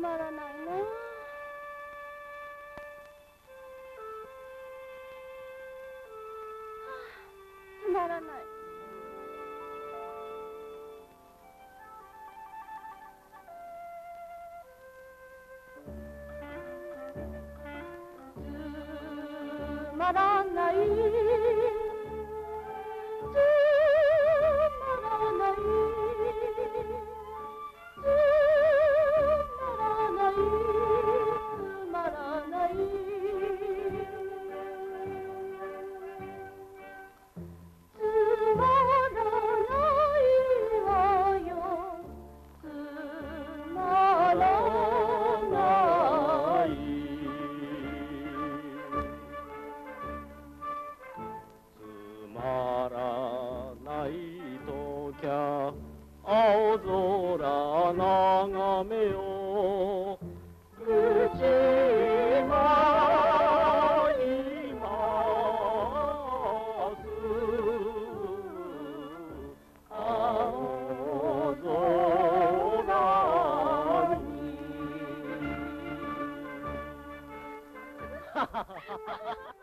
まらないなつまらない。つまらない。きゃ青空眺めよう。口がいます。青空に